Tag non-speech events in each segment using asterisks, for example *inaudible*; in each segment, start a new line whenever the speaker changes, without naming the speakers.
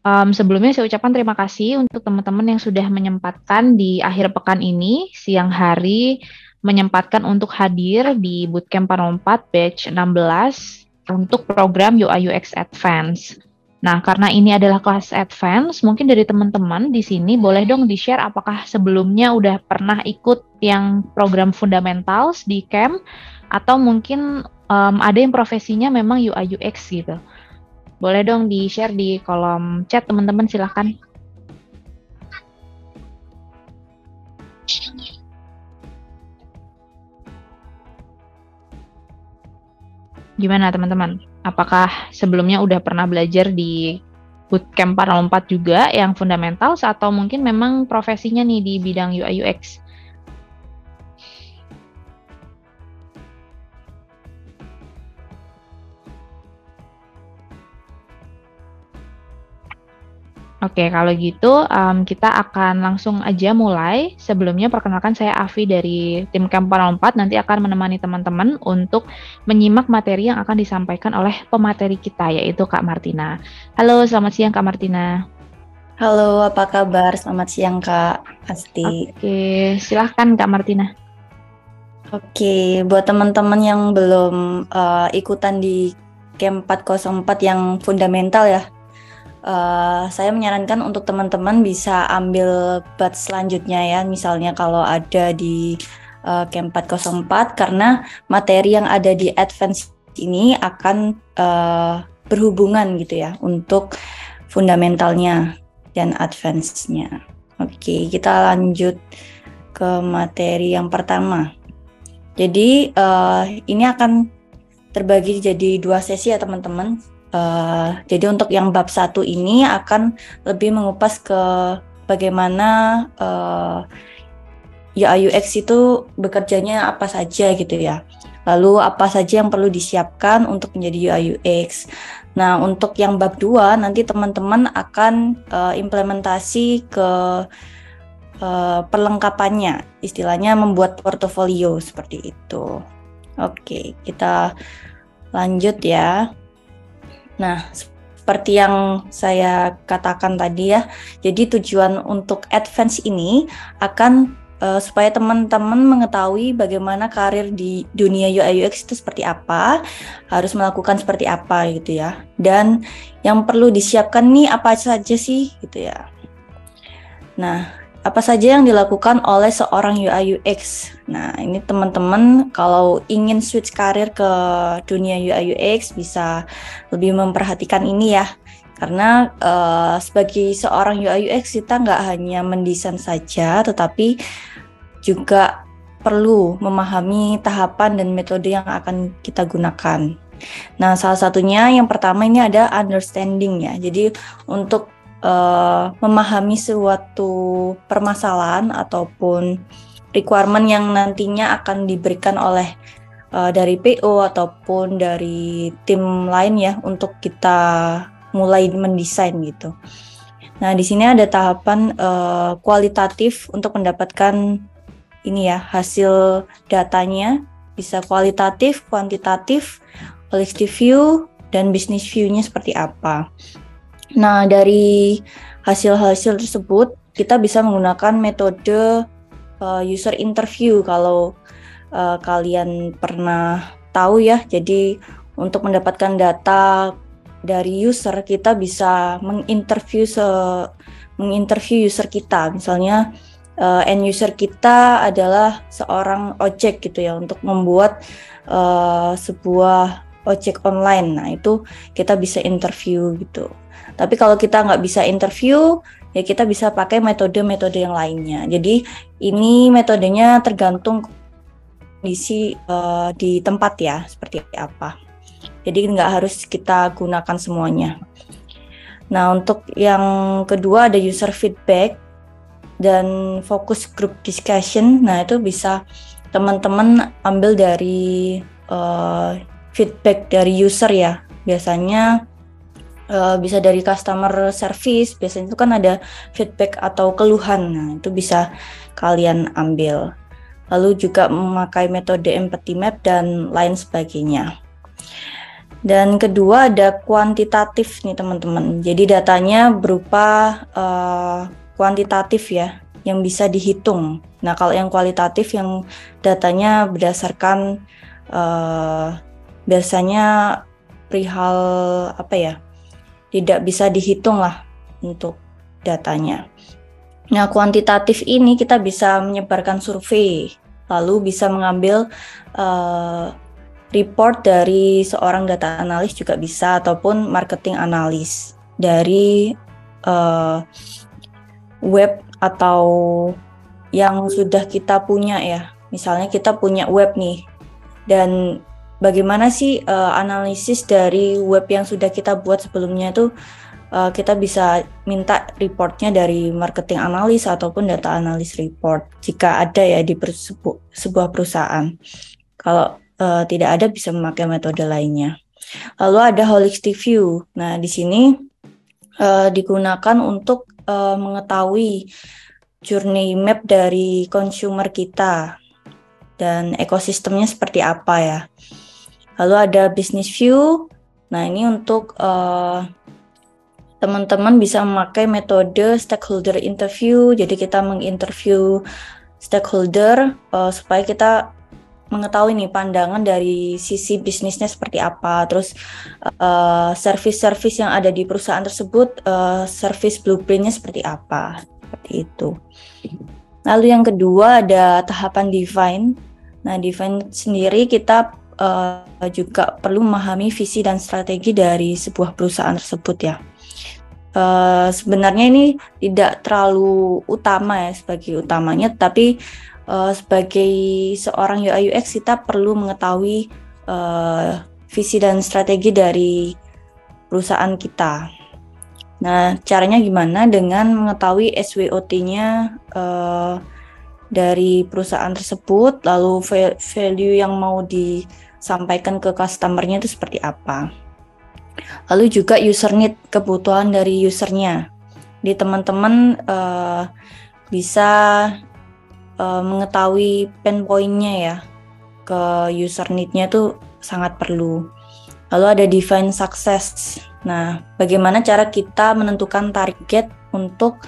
Um, sebelumnya saya ucapkan terima kasih untuk teman-teman yang sudah menyempatkan di akhir pekan ini, siang hari, menyempatkan untuk hadir di Bootcamp 4 batch 16 untuk program UI UX Advance. Nah, karena ini adalah kelas advance, mungkin dari teman-teman di sini boleh dong di-share apakah sebelumnya udah pernah ikut yang program fundamentals di camp atau mungkin um, ada yang profesinya memang UI UX gitu. Boleh dong di-share di kolom chat teman-teman silahkan. Gimana teman-teman? Apakah sebelumnya udah pernah belajar di bootcamp 404 juga yang fundamental atau mungkin memang profesinya nih di bidang UI UX? Oke, kalau gitu um, kita akan langsung aja mulai. Sebelumnya perkenalkan saya Avi dari tim Camp 4 nanti akan menemani teman-teman untuk menyimak materi yang akan disampaikan oleh pemateri kita yaitu Kak Martina. Halo, selamat siang Kak Martina.
Halo, apa kabar? Selamat siang Kak Asti.
Oke, silahkan Kak Martina.
Oke, buat teman-teman yang belum uh, ikutan di Camp 404 yang fundamental ya, uh, saya menyarankan untuk teman-teman bisa ambil batch selanjutnya ya, misalnya kalau ada di uh, Camp 404 karena materi yang ada di advance ini akan uh, berhubungan gitu ya untuk fundamentalnya dan advance-nya. Oke, kita lanjut ke materi yang pertama. Jadi uh, ini akan terbagi jadi dua sesi ya teman-teman. Uh, jadi untuk yang bab satu ini akan lebih mengupas ke bagaimana uh, eh, UI UX itu bekerjanya apa saja gitu ya. Lalu apa saja yang perlu disiapkan untuk menjadi UI UX. Nah, untuk yang bab dua nanti teman-teman akan uh, implementasi ke uh, perlengkapannya, istilahnya membuat portofolio seperti itu. Oke, kita lanjut ya. Nah, seperti yang saya katakan tadi ya, jadi tujuan untuk advance ini akan uh, supaya teman-teman mengetahui bagaimana karir di dunia UI UX itu seperti apa, harus melakukan seperti apa gitu ya. Dan yang perlu disiapkan nih apa saja sih gitu ya. Nah, apa saja yang dilakukan oleh seorang UI UX. Nah, ini teman-teman kalau ingin switch karir ke dunia UI UX bisa lebih memperhatikan ini ya. Karena uh, sebagai seorang UI UX kita nggak hanya mendesain saja, tetapi juga perlu memahami tahapan dan metode yang akan kita gunakan. Nah, salah satunya yang pertama ini ada understanding ya. Jadi untuk uh, memahami suatu permasalahan ataupun requirement yang nantinya akan diberikan oleh uh, dari PO ataupun dari tim lain ya untuk kita mulai mendesain gitu. Nah, di sini ada tahapan uh, kualitatif untuk mendapatkan ini ya hasil datanya bisa kualitatif, kuantitatif, holistic view dan business view-nya seperti apa. Nah, dari hasil-hasil tersebut kita bisa menggunakan metode uh, user interview kalau uh, kalian pernah tahu ya. Jadi untuk mendapatkan data dari user kita bisa menginterview se menginterview user kita. Misalnya uh, end user kita adalah seorang ojek gitu ya untuk membuat uh, sebuah ojek online. Nah, itu kita bisa interview gitu. Tapi kalau kita nggak bisa interview, ya kita bisa pakai metode-metode yang lainnya. Jadi ini metodenya tergantung kondisi uh, di tempat ya, seperti apa. Jadi nggak harus kita gunakan semuanya. Nah untuk yang kedua ada user feedback dan fokus group discussion. Nah itu bisa teman-teman ambil dari uh, feedback dari user ya. Biasanya uh, bisa dari customer service biasanya itu kan ada feedback atau keluhan nah itu bisa kalian ambil lalu juga memakai metode empathy map dan lain sebagainya Dan kedua ada kuantitatif nih teman-teman. Jadi datanya berupa uh, kuantitatif ya, yang bisa dihitung. Nah kalau yang kualitatif yang datanya berdasarkan uh, biasanya perihal apa ya, tidak bisa dihitung lah untuk datanya. Nah kuantitatif ini kita bisa menyebarkan survei, lalu bisa mengambil uh, report dari seorang data analis juga bisa ataupun marketing analis dari uh, web atau yang sudah kita punya ya. Misalnya kita punya web nih dan bagaimana sih uh, analisis dari web yang sudah kita buat sebelumnya itu uh, kita bisa minta reportnya dari marketing analis ataupun data analis report jika ada ya di sebuah perusahaan. Kalau uh, tidak ada bisa memakai metode lainnya. Lalu ada holistic view. Nah, di sini uh, digunakan untuk uh, mengetahui journey map dari consumer kita dan ekosistemnya seperti apa ya. Lalu ada business view. Nah, ini untuk teman-teman bisa memakai metode stakeholder interview. Jadi kita menginterview stakeholder uh, supaya kita mengetahui nih pandangan dari sisi bisnisnya seperti apa, terus uh, service-service yang ada di perusahaan tersebut, uh, service blueprintnya seperti apa, seperti itu. Lalu yang kedua ada tahapan define. Nah, define sendiri kita uh, juga perlu memahami visi dan strategi dari sebuah perusahaan tersebut ya. Uh, sebenarnya ini tidak terlalu utama ya sebagai utamanya, tapi uh, sebagai seorang UI UX kita perlu mengetahui uh, visi dan strategi dari perusahaan kita. Nah, caranya gimana? Dengan mengetahui SWOT-nya uh, dari perusahaan tersebut, lalu value yang mau disampaikan ke customer-nya itu seperti apa. Lalu juga user need, kebutuhan dari usernya. Di teman-teman uh, bisa uh, mengetahui pain point-nya ya ke user need-nya tuh sangat perlu. Lalu ada define success. Nah, bagaimana cara kita menentukan target untuk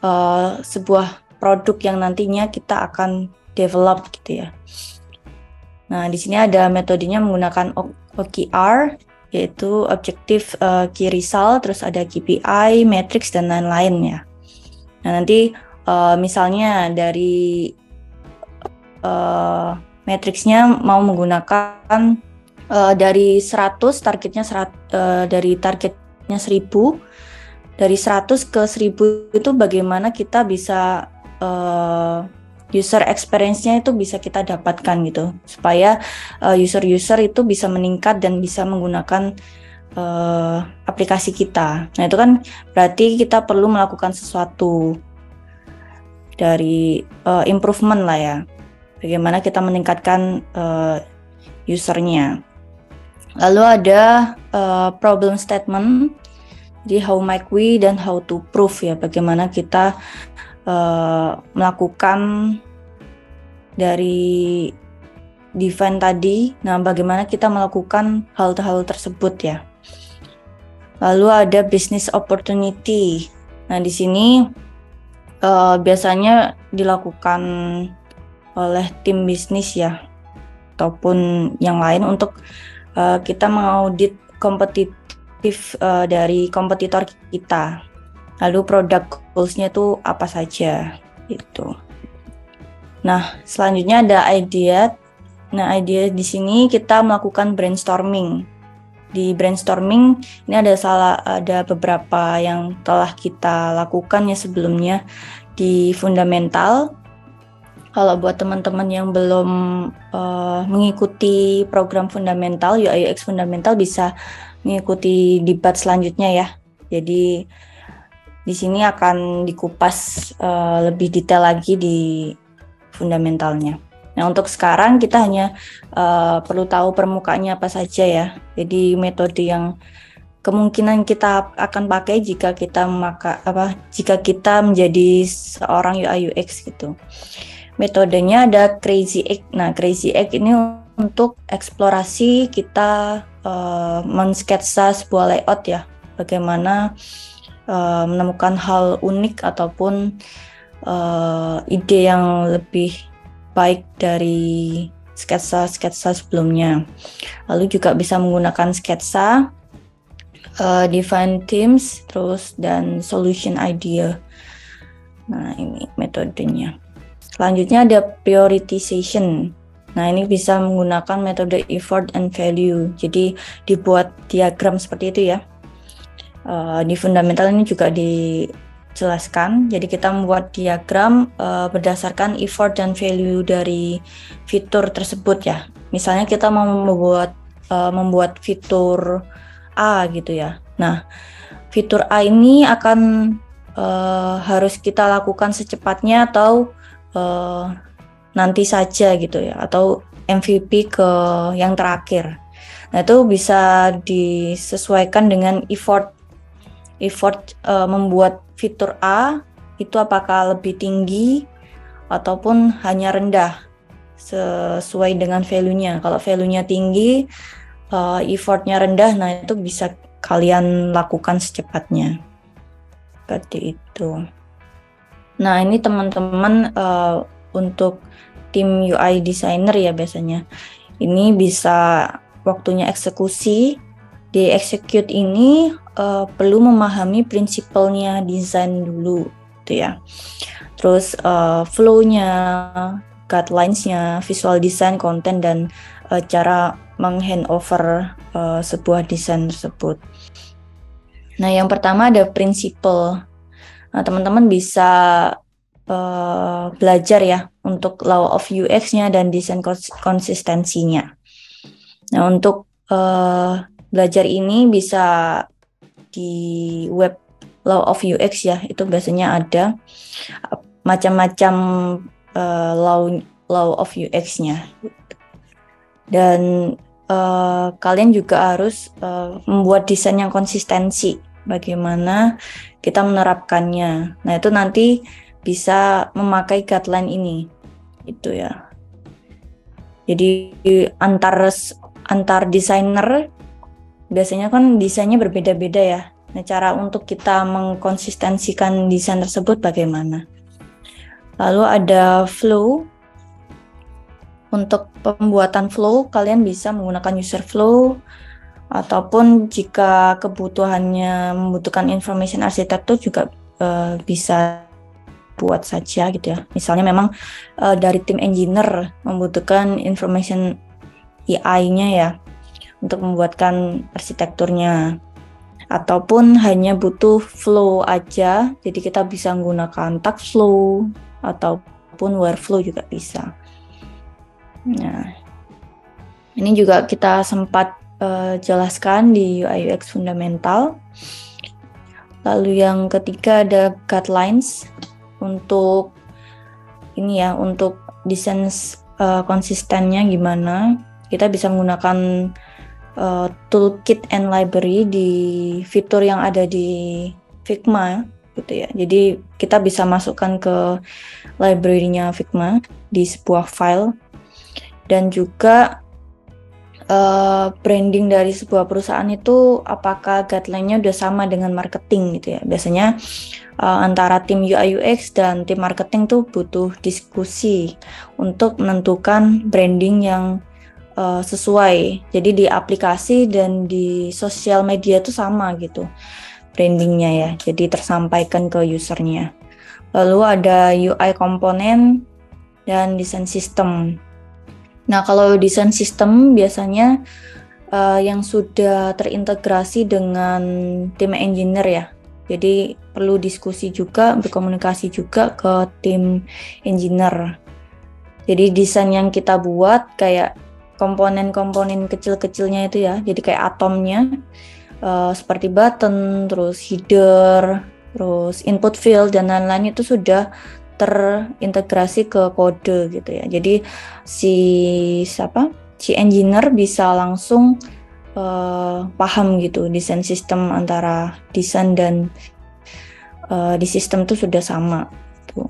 uh, sebuah produk yang nantinya kita akan develop gitu ya. Nah, di sini ada metodenya menggunakan OKR yaitu objektif uh, key result, terus ada KPI, matrix dan lain-lain ya. Nah, nanti uh, misalnya dari uh, matriksnya mau menggunakan uh, dari 100 targetnya serat, uh, dari targetnya 1000 dari 100 ke 1000 itu bagaimana kita bisa uh, user experience-nya itu bisa kita dapatkan gitu supaya user-user uh, itu bisa meningkat dan bisa menggunakan uh, aplikasi kita. Nah, itu kan berarti kita perlu melakukan sesuatu dari uh, improvement lah ya. Bagaimana kita meningkatkan uh, usernya. Lalu ada uh, problem statement, jadi how might we dan how to prove ya. Bagaimana kita uh, melakukan dari define tadi. Nah, bagaimana kita melakukan hal-hal tersebut ya. Lalu ada business opportunity. Nah, di sini uh, biasanya dilakukan oleh tim bisnis ya ataupun yang lain untuk uh, kita mengaudit kompetitif uh, dari kompetitor kita. Lalu produk goals-nya itu apa saja itu. Nah, selanjutnya ada idea. Nah, idea di sini kita melakukan brainstorming. Di brainstorming ini ada salah ada beberapa yang telah kita lakukan ya sebelumnya di fundamental. Kalau buat teman-teman yang belum uh, mengikuti program fundamental UI UX fundamental bisa mengikuti debat selanjutnya ya. Jadi di sini akan dikupas uh, lebih detail lagi di fundamentalnya. Nah untuk sekarang kita hanya uh, perlu tahu permukaannya apa saja ya. Jadi metode yang kemungkinan kita akan pakai jika kita maka apa jika kita menjadi seorang UI UX gitu. Metodenya ada Crazy Egg. Nah, Crazy Egg ini untuk eksplorasi kita uh, mensketsa sebuah layout ya, bagaimana uh, menemukan hal unik ataupun uh, ide yang lebih baik dari sketsa-sketsa sebelumnya. Lalu juga bisa menggunakan sketsa, uh, define themes, terus dan solution idea. Nah ini metodenya. Selanjutnya ada prioritization. Nah, ini bisa menggunakan metode effort and value. Jadi dibuat diagram seperti itu ya. Uh, di fundamental ini juga dijelaskan. Jadi kita membuat diagram uh, berdasarkan effort dan value dari fitur tersebut ya. Misalnya kita mau membuat uh, membuat fitur A gitu ya. Nah, fitur A ini akan uh, harus kita lakukan secepatnya atau uh, nanti saja gitu ya atau MVP ke yang terakhir. Nah, itu bisa disesuaikan dengan effort effort uh, membuat fitur A itu apakah lebih tinggi ataupun hanya rendah sesuai dengan value-nya. Kalau value-nya tinggi, uh, effortnya rendah, nah itu bisa kalian lakukan secepatnya. Seperti itu. Nah, ini teman-teman uh, untuk tim UI designer ya biasanya. Ini bisa waktunya eksekusi. Di execute ini uh, perlu memahami prinsipalnya desain dulu, gitu ya. Terus uh, flow-nya, guidelines-nya, visual design, konten dan uh, cara menghandover uh, sebuah desain tersebut. Nah, yang pertama ada prinsipal. Nah, teman-teman bisa uh, belajar ya untuk law of UX-nya dan desain konsistensinya. Nah, untuk uh, belajar ini bisa di web law of UX ya, itu biasanya ada macam-macam uh, law law of UX-nya. Dan uh, kalian juga harus uh, membuat desain yang konsistensi. Bagaimana kita menerapkannya. Nah, itu nanti bisa memakai guideline ini itu ya jadi antar antar desainer biasanya kan desainnya berbeda-beda ya. Nah cara untuk kita mengkonsistensikan desain tersebut bagaimana? Lalu ada flow. Untuk pembuatan flow kalian bisa menggunakan user flow ataupun jika kebutuhannya membutuhkan information architecture juga uh, bisa buat saja gitu ya. Misalnya memang uh, dari tim engineer membutuhkan information AI-nya ya untuk membuatkan arsitekturnya. Ataupun hanya butuh flow aja jadi kita bisa menggunakan tag flow ataupun workflow juga bisa. Nah ini juga kita sempat uh, jelaskan di UI UX fundamental. Lalu yang ketiga ada guidelines untuk ini ya untuk desain uh, konsistennya gimana. Kita bisa menggunakan uh, toolkit and library di fitur yang ada di Figma gitu ya jadi kita bisa masukkan ke library-nya Figma di sebuah file dan juga uh, branding dari sebuah perusahaan itu apakah guideline-nya udah sama dengan marketing gitu ya. Biasanya uh, antara tim UI UX dan tim marketing tuh butuh diskusi untuk menentukan branding yang uh, sesuai. Jadi di aplikasi dan di sosial media itu sama gitu brandingnya ya. Jadi tersampaikan ke usernya. Lalu ada UI komponen dan desain sistem. Nah, kalau desain sistem biasanya uh, yang sudah terintegrasi dengan tim engineer ya. Jadi perlu diskusi juga, berkomunikasi juga ke tim engineer. Jadi desain yang kita buat kayak komponen-komponen kecil-kecilnya itu ya, jadi kayak atomnya uh, seperti button, terus header, terus input field dan lain-lain itu sudah terintegrasi ke kode gitu ya. Jadi si siapa si engineer bisa langsung uh, paham gitu desain sistem antara desain dan uh, di sistem itu sudah sama. Tuh.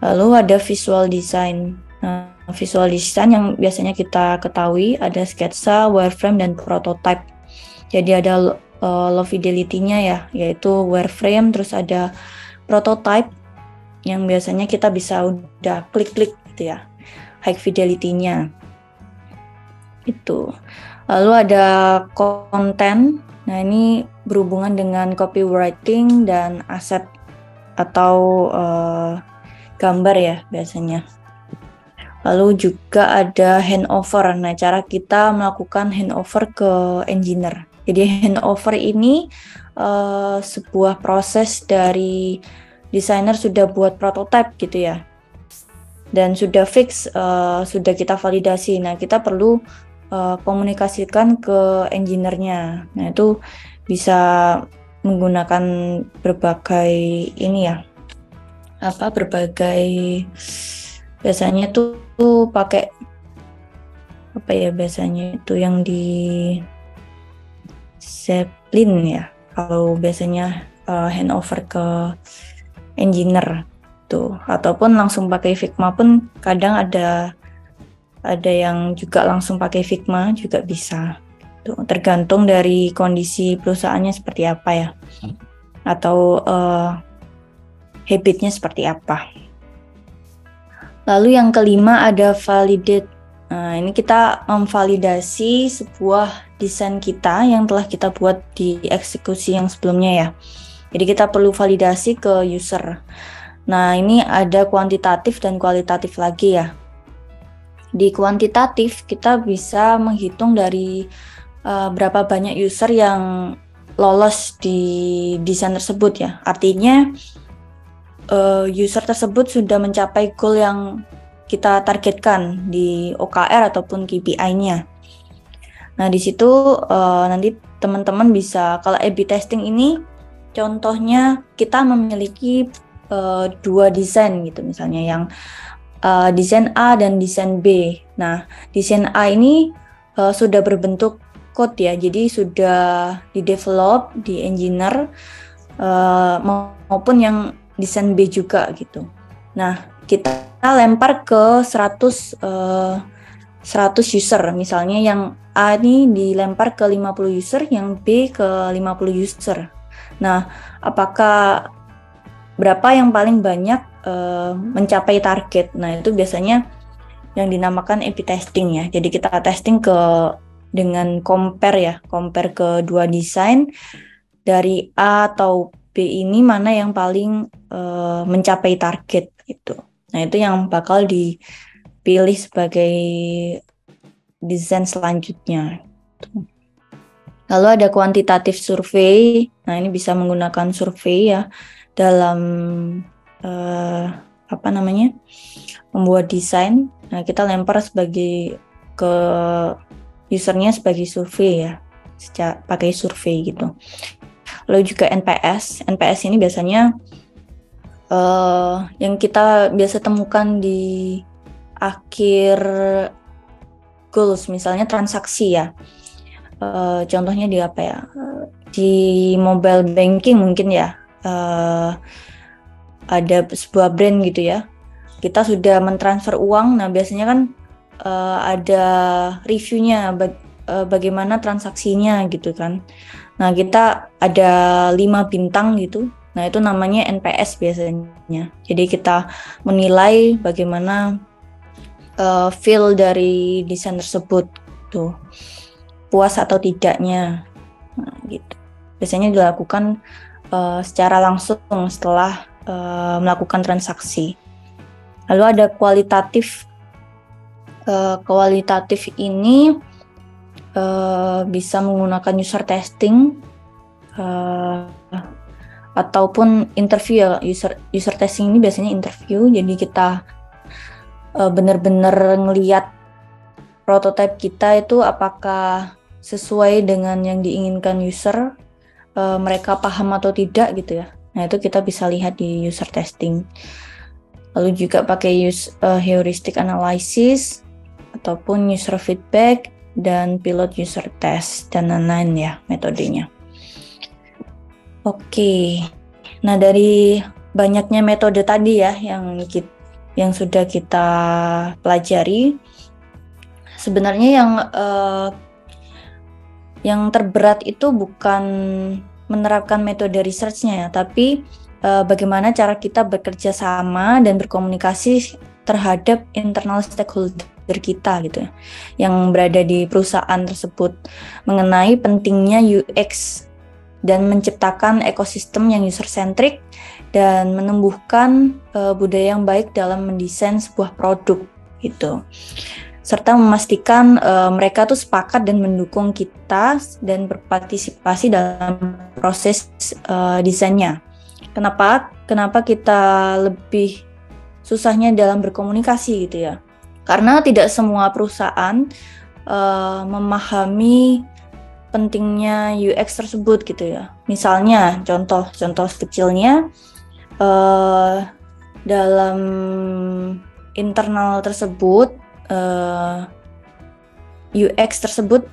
Lalu ada visual design. Nah, visual design yang biasanya kita ketahui ada sketsa, wireframe, dan prototype. Jadi ada uh, low fidelity-nya ya, yaitu wireframe, terus ada prototype yang biasanya kita bisa udah klik-klik gitu ya, high fidelity-nya. Itu. Lalu ada konten. Nah, ini berhubungan dengan copywriting dan aset atau uh, gambar ya biasanya. Lalu juga ada handover. Nah, cara kita melakukan handover ke engineer. Jadi handover ini uh, sebuah proses dari desainer sudah buat prototype gitu ya. Dan sudah fix, uh, sudah kita validasi. Nah, kita perlu uh, komunikasikan ke engineer-nya. Nah, itu bisa menggunakan berbagai ini ya. Apa berbagai biasanya tuh, tuh pakai apa ya biasanya itu yang di Zeppelin ya. Kalau biasanya uh, handover ke engineer tuh. Ataupun langsung pakai Figma pun kadang ada ada yang juga langsung pakai Figma juga bisa. Tuh tergantung dari kondisi perusahaannya seperti apa ya. Atau uh, habitnya seperti apa Lalu yang kelima ada validate. Nah, ini kita memvalidasi sebuah desain kita yang telah kita buat di eksekusi yang sebelumnya ya. Jadi kita perlu validasi ke user. Nah, ini ada kuantitatif dan kualitatif lagi ya. Di kuantitatif kita bisa menghitung dari uh, berapa banyak user yang lolos di desain tersebut ya. Artinya uh, user tersebut sudah mencapai goal yang kita targetkan di OKR ataupun KPI-nya. Nah, di situ uh, nanti teman-teman bisa kalau A/B testing ini contohnya kita memiliki uh, dua desain gitu misalnya yang uh, desain A dan desain B. Nah, desain A ini uh, sudah berbentuk code ya, jadi sudah di develop, di engineer uh, maupun yang desain B juga gitu. Nah, kita lempar ke 100 uh, 100 user. Misalnya yang A ini dilempar ke 50 user, yang B ke 50 user. Nah, apakah berapa yang paling banyak uh, mencapai target? Nah, itu biasanya yang dinamakan A/B testing ya. Jadi kita testing ke dengan compare ya, compare ke dua desain dari A atau B ini mana yang paling uh, mencapai target itu. Nah, itu yang bakal dipilih sebagai desain selanjutnya. Lalu ada kuantitatif survei. Nah, ini bisa menggunakan survei ya dalam uh, apa namanya? membuat desain. Nah, kita lempar sebagai ke usernya sebagai survei ya. Secara, pakai survei gitu lalu juga NPS. NPS ini biasanya uh, yang kita biasa temukan di akhir goals, misalnya transaksi ya. Uh, contohnya di apa ya? Di mobile banking mungkin ya. Uh, ada sebuah brand gitu ya. Kita sudah mentransfer uang, nah biasanya kan uh, ada reviewnya bag, bagaimana transaksinya gitu kan. Nah, kita ada lima bintang gitu. Nah, itu namanya NPS biasanya. Jadi kita menilai bagaimana uh, feel dari desain tersebut tuh. Puas atau tidaknya. Nah, gitu. Biasanya dilakukan uh, secara langsung setelah uh, melakukan transaksi. Lalu ada kualitatif. Uh, kualitatif ini uh, bisa menggunakan user testing uh, ataupun interview ya user user testing ini biasanya interview. Jadi kita uh, benar-benar ngeliat prototipe kita itu apakah sesuai dengan yang diinginkan user uh, mereka paham atau tidak gitu ya. Nah itu kita bisa lihat di user testing. Lalu juga pakai use uh, heuristic analysis ataupun user feedback dan pilot user test dan lain-lain ya metodenya. Oke, nah dari banyaknya metode tadi ya yang kita, yang sudah kita pelajari. Sebenarnya yang uh, yang terberat itu bukan menerapkan metode researchnya ya, tapi uh, bagaimana cara kita bekerja sama dan berkomunikasi terhadap internal stakeholder kita gitu ya, yang berada di perusahaan tersebut mengenai pentingnya UX dan menciptakan ekosistem yang user centric dan menumbuhkan uh, budaya yang baik dalam mendesain sebuah produk gitu serta memastikan uh, mereka tuh sepakat dan mendukung kita dan berpartisipasi dalam proses uh, desainnya. Kenapa? Kenapa kita lebih susahnya dalam berkomunikasi gitu ya? Karena tidak semua perusahaan uh, memahami pentingnya UX tersebut gitu ya. Misalnya contoh-contoh kecilnya uh, dalam internal tersebut uh, eh, UX tersebut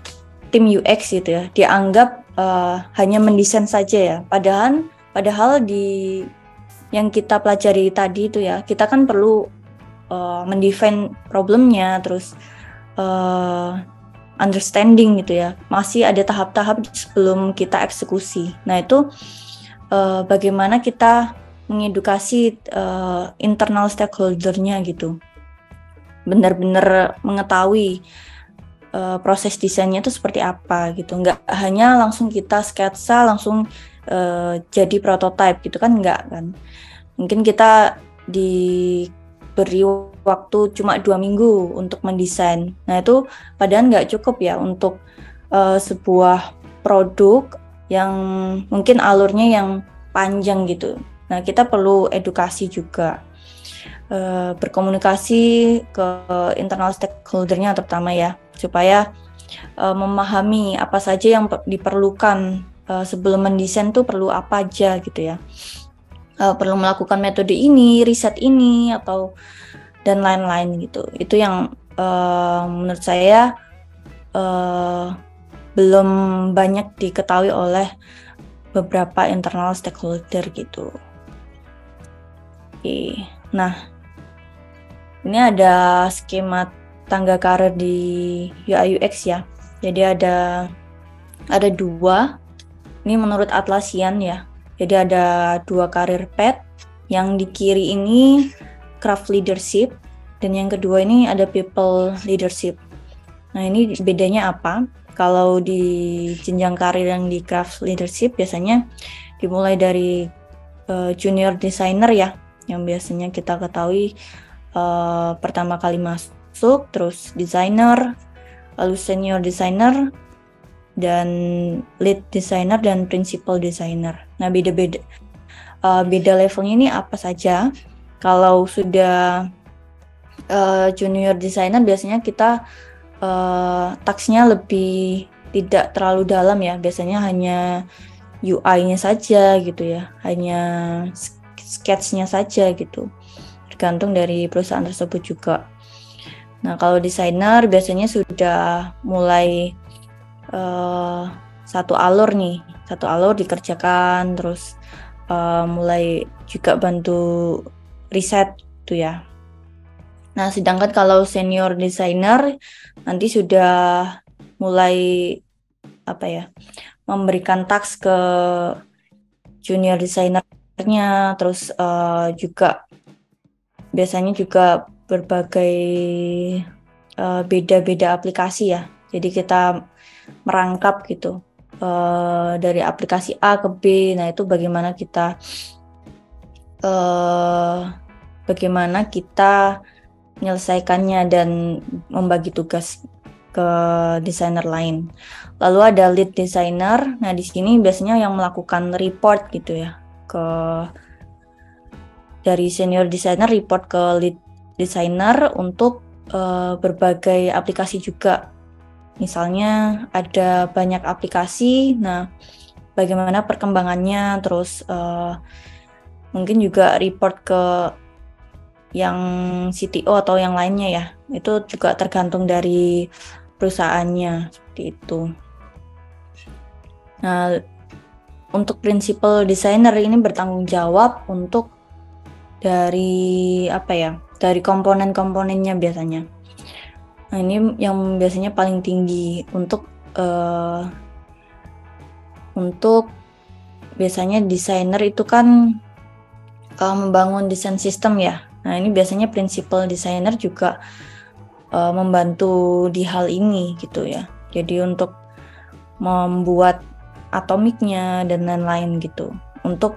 tim UX gitu ya dianggap uh, hanya mendesain saja ya padahal padahal di yang kita pelajari tadi itu ya kita kan perlu uh, mendefine problemnya terus uh, understanding gitu ya. Masih ada tahap-tahap sebelum kita eksekusi. Nah itu uh, bagaimana kita mengedukasi uh, internal stakeholdernya gitu. Benar-benar mengetahui uh, proses desainnya itu seperti apa gitu. Nggak hanya langsung kita sketsa langsung uh, jadi prototype gitu kan nggak kan. Mungkin kita diberi waktu cuma dua minggu untuk mendesain. Nah itu padahal nggak cukup ya untuk uh, sebuah produk yang mungkin alurnya yang panjang gitu. Nah kita perlu edukasi juga uh, berkomunikasi ke internal stakeholdernya terutama ya supaya uh, memahami apa saja yang diperlukan sebelum mendesain tuh perlu apa aja gitu ya uh, perlu melakukan metode ini riset ini atau dan lain-lain gitu itu yang uh, menurut saya uh, belum banyak diketahui oleh beberapa internal stakeholder gitu. Oke, nah ini ada skema tangga karir di UI UX ya. Jadi ada ada dua. Ini menurut Atlassian ya. Jadi ada dua karir pet. Yang di kiri ini craft leadership dan yang kedua ini ada people leadership. Nah, ini bedanya apa? Kalau di jenjang karir yang di craft leadership biasanya dimulai dari uh, junior designer ya, yang biasanya kita ketahui uh, pertama kali masuk, terus designer, lalu senior designer, dan lead designer dan principal designer. Nah beda-beda uh, beda levelnya ini apa saja? Kalau sudah uh, junior designer biasanya kita uh, taksnya lebih tidak terlalu dalam ya. Biasanya hanya UI-nya saja gitu ya, hanya sketch-nya saja gitu tergantung dari perusahaan tersebut juga. Nah, kalau desainer biasanya sudah mulai uh, satu alur nih, satu alur dikerjakan, terus uh, mulai juga bantu riset tuh ya. Nah, sedangkan kalau senior designer nanti sudah mulai apa ya, memberikan task ke junior desainernya, terus uh, juga biasanya juga berbagai uh, beda-beda aplikasi ya. Jadi kita merangkap gitu uh, dari aplikasi A ke B. Nah itu bagaimana kita uh, bagaimana kita menyelesaikannya dan membagi tugas ke desainer lain. Lalu ada lead designer. Nah di sini biasanya yang melakukan report gitu ya ke dari senior designer report ke lead designer untuk uh, berbagai aplikasi juga. Misalnya ada banyak aplikasi, nah bagaimana perkembangannya, terus uh, mungkin juga report ke yang CTO atau yang lainnya ya. Itu juga tergantung dari perusahaannya seperti itu. Nah, untuk principal designer ini bertanggung jawab untuk dari apa ya dari komponen-komponennya biasanya. Nah ini yang biasanya paling tinggi untuk uh, untuk biasanya desainer itu kan uh, membangun desain sistem ya. Nah ini biasanya prinsipal desainer juga uh, membantu di hal ini gitu ya. Jadi untuk membuat atomiknya dan lain-lain gitu. Untuk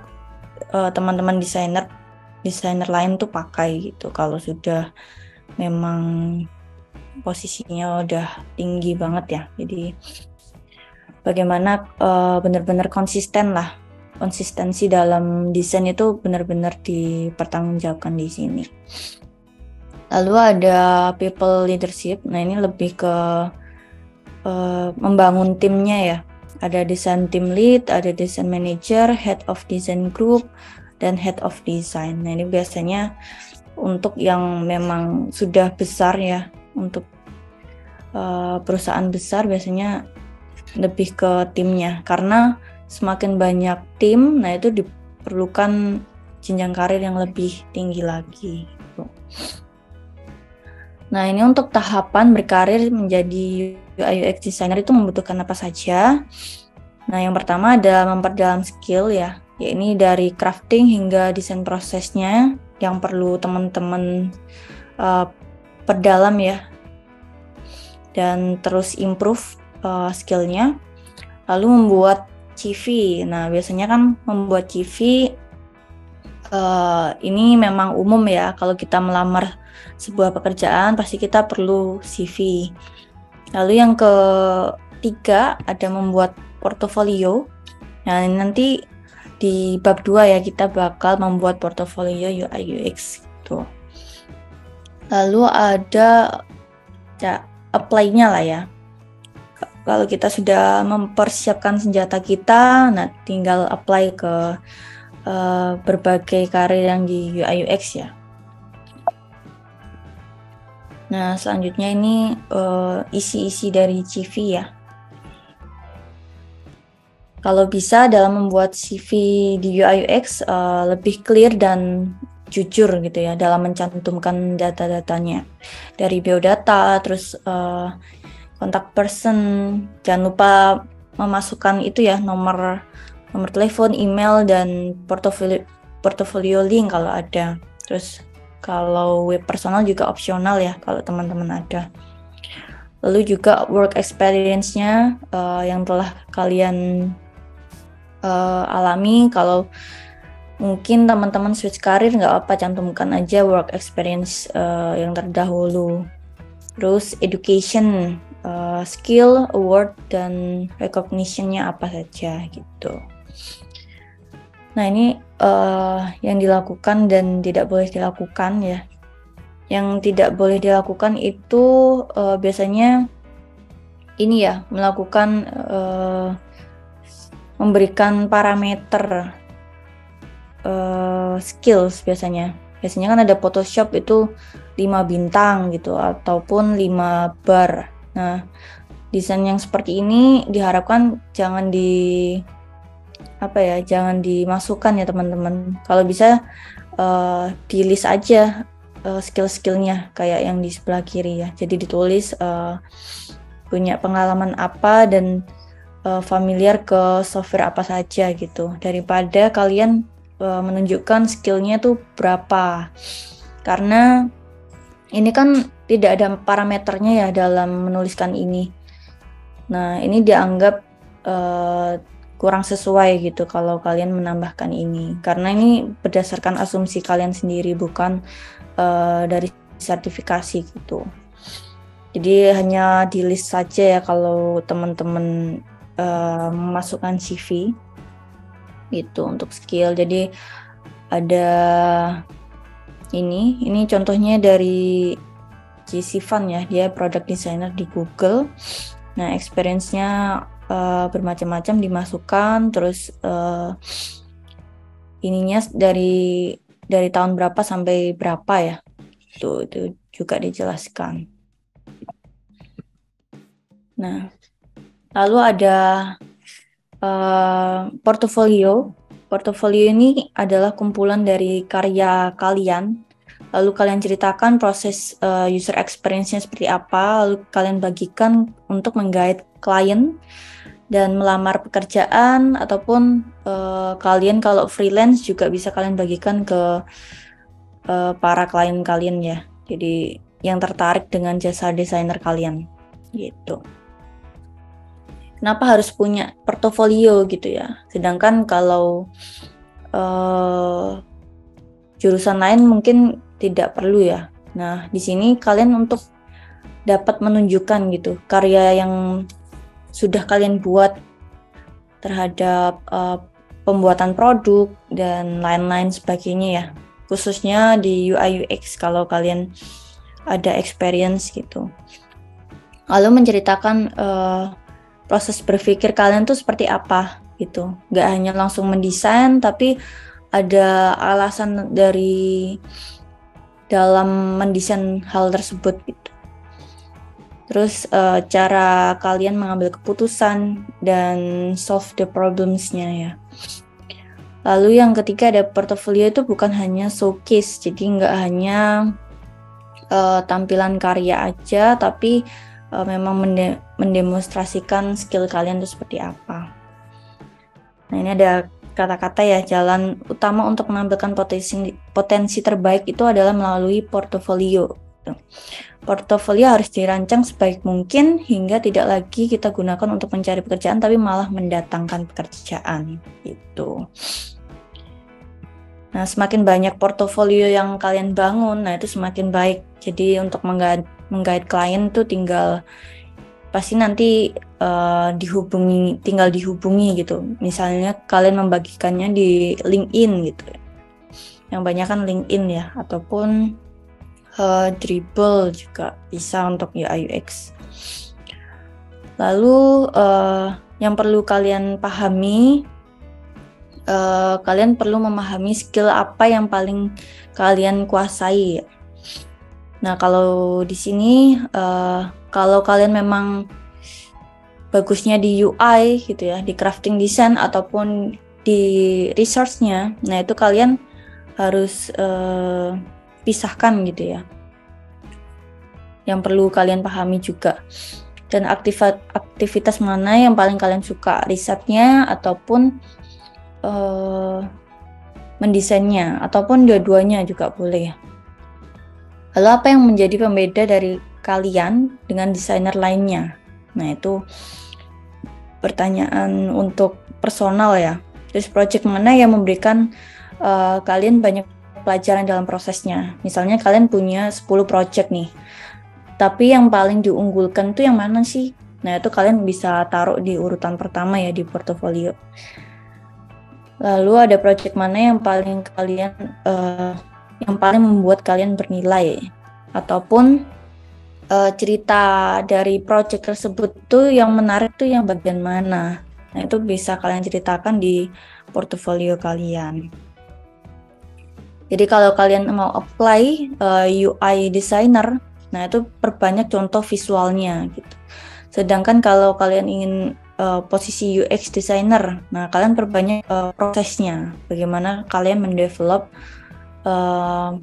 teman-teman uh, desainer desainer lain tuh pakai gitu kalau sudah memang posisinya udah tinggi banget ya. Jadi bagaimana uh, benar-benar konsisten lah. Konsistensi dalam desain itu benar-benar dipertanggungjawabkan di sini. Lalu ada people leadership. Nah ini lebih ke uh, membangun timnya ya. Ada desain team lead, ada desain manager, head of design group, dan head of design. Nah, ini biasanya untuk yang memang sudah besar ya, untuk uh, perusahaan besar biasanya lebih ke timnya karena semakin banyak tim, nah itu diperlukan jenjang karir yang lebih tinggi lagi. Gitu. Nah, ini untuk tahapan berkarir menjadi UI UX designer itu membutuhkan apa saja? Nah, yang pertama ada memperdalam skill ya ya ini dari crafting hingga desain prosesnya yang perlu teman-teman uh, perdalam ya. Dan terus improve uh, skillnya lalu membuat CV nah biasanya kan membuat CV uh, eh, ini memang umum ya. Kalau kita melamar sebuah pekerjaan pasti kita perlu CV lalu yang ketiga ada membuat portofolio. Nah nanti di bab 2 ya kita bakal membuat portofolio UI UX gitu. Lalu ada ya, apply-nya lah ya. Kalau kita sudah mempersiapkan senjata kita, nah tinggal apply ke uh, berbagai karir yang di UI UX ya. Nah, selanjutnya ini isi-isi uh, isi -isi dari CV ya. Kalau bisa dalam membuat CV di UI UX uh, eh, lebih clear dan jujur gitu ya dalam mencantumkan data-datanya. Dari biodata terus uh, kontak person jangan lupa memasukkan itu ya nomor nomor telepon email dan portofolio portofolio link kalau ada. Terus kalau web personal juga opsional ya kalau teman-teman ada. Lalu juga work experience-nya uh, yang telah kalian uh, alami kalau mungkin teman-teman switch karir nggak apa cantumkan aja work experience uh, yang terdahulu. Terus education uh, skill award dan recognitionnya apa saja gitu. Nah ini uh, yang dilakukan dan tidak boleh dilakukan ya. Yang tidak boleh dilakukan itu uh, biasanya ini ya melakukan uh, memberikan parameter uh, skills biasanya. Biasanya kan ada Photoshop itu 5 bintang gitu ataupun 5 bar. Nah, desain yang seperti ini diharapkan jangan di apa ya, jangan dimasukkan ya teman-teman. Kalau bisa uh, di list aja uh, skill-skillnya kayak yang di sebelah kiri ya. Jadi ditulis uh, punya pengalaman apa dan uh, familiar ke software apa saja gitu daripada kalian uh, menunjukkan skillnya tuh berapa. Karena ini kan tidak ada parameternya ya dalam menuliskan ini. Nah ini dianggap uh, kurang sesuai gitu kalau kalian menambahkan ini. Karena ini berdasarkan asumsi kalian sendiri bukan uh, dari sertifikasi gitu. Jadi hanya di list saja ya kalau teman-teman uh, memasukkan CV itu untuk skill. Jadi ada ini, ini contohnya dari Fan ya, dia product designer di Google. Nah, experience-nya uh, bermacam-macam dimasukkan, terus uh, ininya dari dari tahun berapa sampai berapa ya, itu itu juga dijelaskan. Nah, Lalu ada uh, portofolio. Portofolio ini adalah kumpulan dari karya kalian lalu kalian ceritakan proses uh, user experience-nya seperti apa, lalu kalian bagikan untuk menggait klien dan melamar pekerjaan ataupun uh, kalian kalau freelance juga bisa kalian bagikan ke uh, para klien kalian ya. Jadi yang tertarik dengan jasa desainer kalian gitu. Kenapa harus punya portofolio gitu ya? Sedangkan kalau uh, jurusan lain mungkin tidak perlu ya. Nah, di sini kalian untuk dapat menunjukkan gitu karya yang sudah kalian buat terhadap uh, pembuatan produk dan lain-lain sebagainya ya. Khususnya di UI UX kalau kalian ada experience gitu. Lalu menceritakan uh, proses berpikir kalian tuh seperti apa gitu. Gak hanya langsung mendesain tapi ada alasan dari dalam mendesain hal tersebut gitu. Terus uh, cara kalian mengambil keputusan dan solve the problemsnya ya. Lalu yang ketiga ada portfolio itu bukan hanya showcase, jadi nggak hanya uh, tampilan karya aja, tapi uh, memang mendemonstrasikan skill kalian itu seperti apa. Nah ini ada kata-kata ya jalan utama untuk menampilkan potensi potensi terbaik itu adalah melalui portofolio. Portofolio harus dirancang sebaik mungkin hingga tidak lagi kita gunakan untuk mencari pekerjaan tapi malah mendatangkan pekerjaan itu. Nah, semakin banyak portofolio yang kalian bangun, nah itu semakin baik. Jadi untuk menggait menggait klien tuh tinggal pasti nanti uh, dihubungi tinggal dihubungi gitu. Misalnya kalian membagikannya di LinkedIn gitu. Yang banyak kan LinkedIn ya. Ataupun uh, Dribble juga bisa untuk UI UX lalu uh, yang perlu kalian pahami uh, kalian perlu memahami skill apa yang paling kalian kuasai nah kalau di sini uh, kalau kalian memang bagusnya di UI gitu ya, di crafting design ataupun di resource-nya, nah itu kalian harus uh, pisahkan gitu ya. Yang perlu kalian pahami juga. Dan aktivitas, aktivitas mana yang paling kalian suka, risetnya ataupun uh, mendesainnya ataupun dua-duanya juga boleh. Lalu apa yang menjadi pembeda dari kalian dengan desainer lainnya. Nah, itu pertanyaan untuk personal ya. Terus project mana yang memberikan uh, kalian banyak pelajaran dalam prosesnya. Misalnya kalian punya 10 project nih. Tapi yang paling diunggulkan tuh yang mana sih? Nah, itu kalian bisa taruh di urutan pertama ya di portofolio. Lalu ada project mana yang paling kalian uh, yang paling membuat kalian bernilai ataupun uh, cerita dari project tersebut tuh yang menarik tuh yang bagian mana. Nah, itu bisa kalian ceritakan di portofolio kalian. Jadi kalau kalian mau apply uh, eh, UI designer, nah itu perbanyak contoh visualnya gitu. Sedangkan kalau kalian ingin uh, posisi UX designer, nah kalian perbanyak uh, prosesnya, bagaimana kalian mendevelop uh,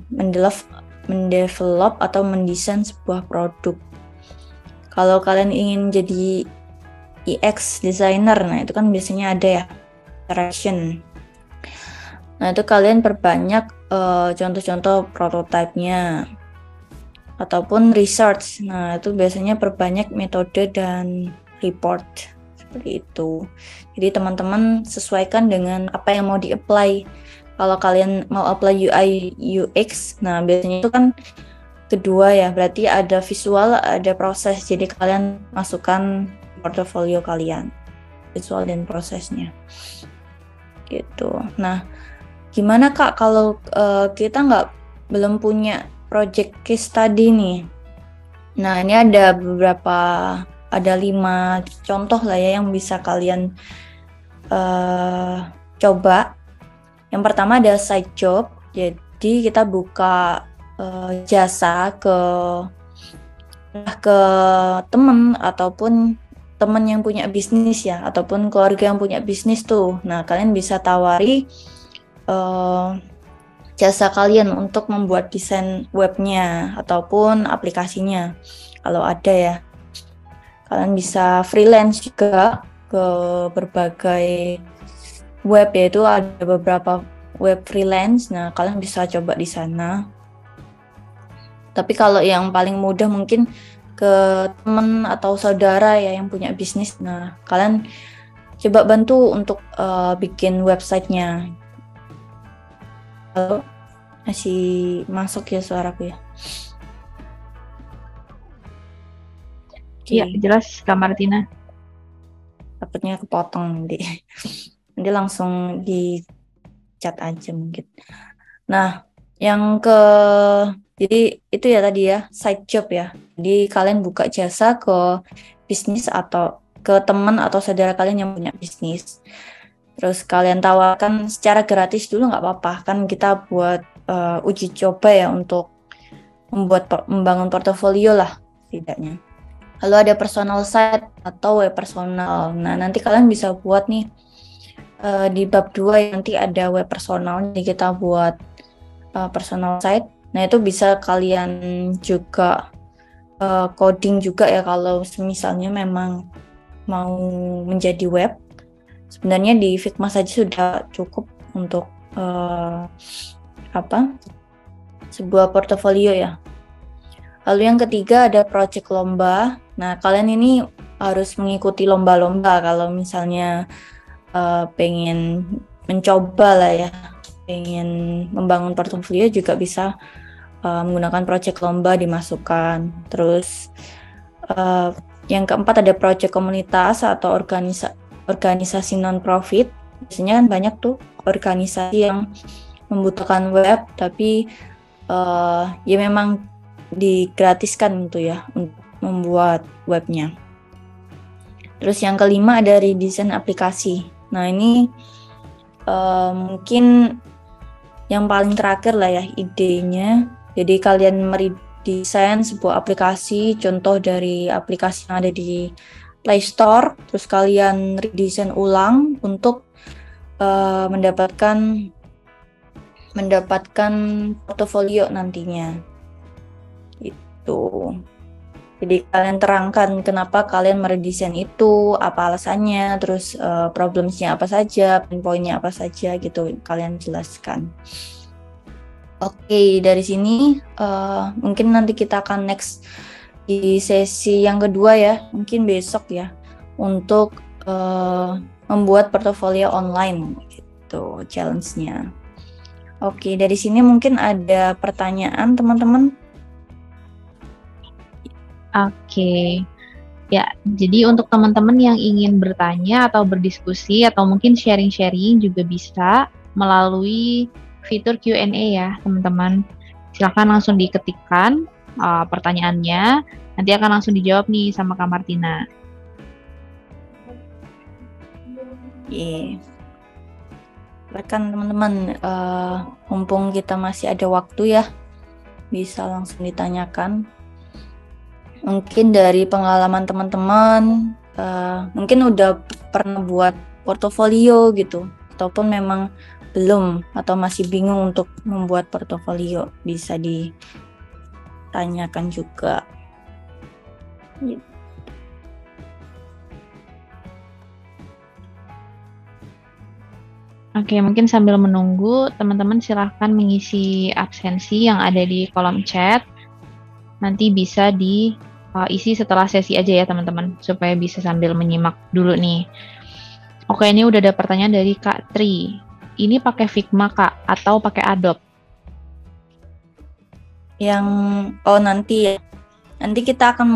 mendevelop atau mendesain sebuah produk. Kalau kalian ingin jadi UX designer, nah itu kan biasanya ada ya direction. Nah itu kalian perbanyak uh, contoh-contoh prototipenya ataupun research. Nah itu biasanya perbanyak metode dan report seperti itu. Jadi teman-teman sesuaikan dengan apa yang mau di-apply kalau kalian mau apply UI UX nah biasanya itu kan kedua ya. Berarti ada visual ada proses. Jadi kalian masukkan portofolio kalian visual dan prosesnya. Gitu. Nah gimana kak kalau uh, kita nggak belum punya project case study nih? Nah ini ada beberapa ada lima contoh lah ya yang bisa kalian uh, coba yang pertama ada side job, jadi kita buka uh, jasa ke ke temen ataupun temen yang punya bisnis ya ataupun keluarga yang punya bisnis tuh. Nah kalian bisa tawari uh, jasa kalian untuk membuat desain webnya ataupun aplikasinya kalau ada ya kalian bisa freelance juga ke berbagai web yaitu ada beberapa web freelance nah kalian bisa coba di sana tapi kalau yang paling mudah mungkin ke teman atau saudara ya yang punya bisnis nah kalian coba bantu untuk uh, bikin websitenya Halo, masih masuk ya suaraku ya?
Iya, jelas Kak Martina.
Takutnya kepotong nanti. *laughs* Nanti langsung di chat aja mungkin. Nah, yang ke jadi itu ya tadi ya, side job ya. Jadi kalian buka jasa ke bisnis atau ke teman atau saudara kalian yang punya bisnis terus kalian tawarkan secara gratis dulu nggak apa-apa kan kita buat uh, uji coba ya untuk membuat membangun portofolio lah setidaknya lalu ada personal site atau web personal nah nanti kalian bisa buat nih uh, di bab 2 nanti ada web personal jadi kita buat uh, personal site nah itu bisa kalian juga uh, coding juga ya kalau misalnya memang mau menjadi web sebenarnya di Figma saja sudah cukup untuk uh, apa sebuah portofolio ya. Lalu yang ketiga ada project lomba. Nah kalian ini harus mengikuti lomba-lomba kalau misalnya uh, pengen mencoba lah ya, pengen membangun portofolio juga bisa uh, menggunakan project lomba dimasukkan. Terus uh, yang keempat ada project komunitas atau organisasi organisasi non-profit, biasanya kan banyak tuh organisasi yang membutuhkan web, tapi uh, ya memang digratiskan gitu ya untuk membuat webnya. Terus yang kelima ada redesign aplikasi. Nah ini uh, mungkin yang paling terakhir lah ya idenya. Jadi kalian meredesain sebuah aplikasi, contoh dari aplikasi yang ada di Play Store, terus kalian redesign ulang untuk uh, mendapatkan mendapatkan portofolio nantinya. Itu. Jadi kalian terangkan kenapa kalian meredesain itu, apa alasannya, terus uh, problemsnya apa saja, poinnya apa saja gitu kalian jelaskan. Oke, dari sini uh, mungkin nanti kita akan next di sesi yang kedua ya, mungkin besok ya, untuk uh, membuat portofolio online gitu challenge-nya. Oke, dari sini mungkin ada pertanyaan teman-teman.
Oke. Ya, jadi untuk teman-teman yang ingin bertanya atau berdiskusi atau mungkin sharing-sharing juga bisa melalui fitur Q&A ya, teman-teman. Silakan langsung diketikkan uh, pertanyaannya. Nanti akan langsung dijawab nih sama Kak Martina.
Yeah. Rekan teman-teman, uh, mumpung kita masih ada waktu ya, bisa langsung ditanyakan. Mungkin dari pengalaman teman-teman, uh, mungkin udah pernah buat portofolio gitu, ataupun memang belum atau masih bingung untuk membuat portofolio, bisa di tanyakan juga. Gitu.
Oke, mungkin sambil menunggu, teman-teman silahkan mengisi absensi yang ada di kolom chat. Nanti bisa diisi uh, setelah sesi aja ya teman-teman, supaya bisa sambil menyimak dulu nih. Oke, ini udah ada pertanyaan dari Kak Tri. Ini pakai Figma Kak atau pakai Adobe?
yang oh nanti ya nanti kita akan